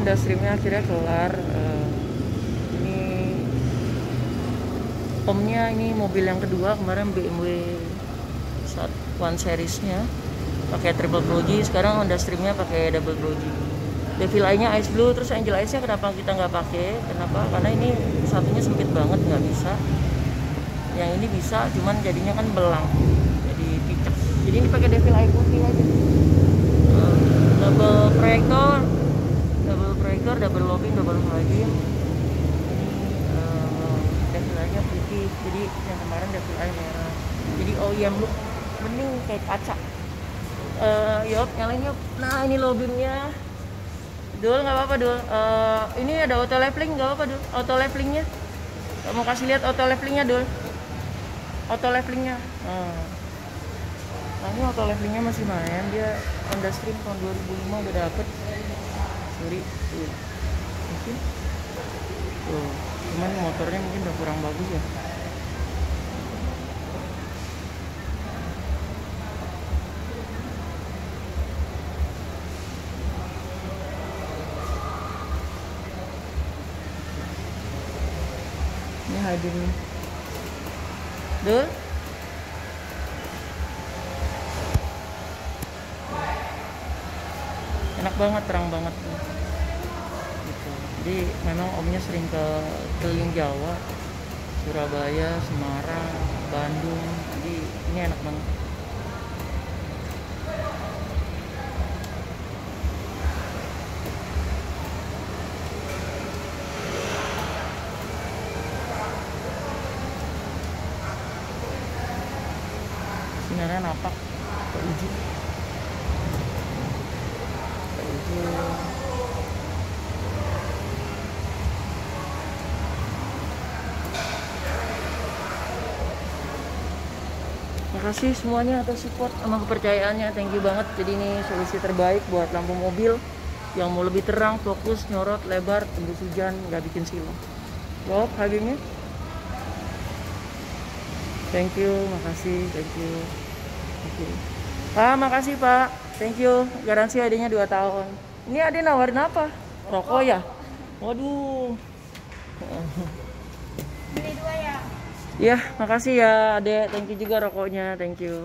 Honda Streamnya akhirnya kelar Eh, ini omnya ini mobil yang kedua kemarin BMW saat one seriesnya pakai triple G. Sekarang Honda Streamnya pakai double Pro G. Devil Eye-nya Ice Blue terus Angel Eyes-nya kenapa kita nggak pakai? Kenapa? Karena ini satunya sempit banget nggak bisa. Yang ini bisa cuman jadinya kan belang jadi picek. Jadi ini pakai Devil Eye putih aja? Eh, double proyektor lobbying double halogen ini eh, Devil putih jadi yang kemarin Devil merah. Jadi OEM look mending kayak kaca. Yop nyalain yop nah ini lobbyingnya Dul nggak apa-apa Dul. Eh, ini ada auto leveling nggak apa-apa Dul. Auto levelingnya. Mau kasih lihat auto levelingnya Dul. Auto levelingnya. Nah. nah ini auto levelingnya masih main. Dia Honda Stream tahun 2005 udah dapet. Sorry. tuh mungkin. Tuh cuman motornya mungkin udah kurang bagus ya. Ini hadirnya Dul enak banget terang banget. Jadi memang omnya sering ke keliling Jawa Surabaya Semarang Bandung. Jadi ini enak banget. Sinarnya napak ke ujung ke ujung Makasih semuanya atas support sama kepercayaannya. Thank you banget. Jadi ini solusi terbaik buat lampu mobil yang mau lebih terang, fokus, nyorot, lebar, tembus hujan, nggak bikin silau. Bob, hadirnya. Thank you, makasih, thank you. Thank you. Pak, makasih Pak. Thank you. Garansi adanya 2 tahun. Ini ada nawarin apa? Rokok ya? Waduh. Ya. Makasih ya, Adek. Thank you juga rokoknya. Thank you.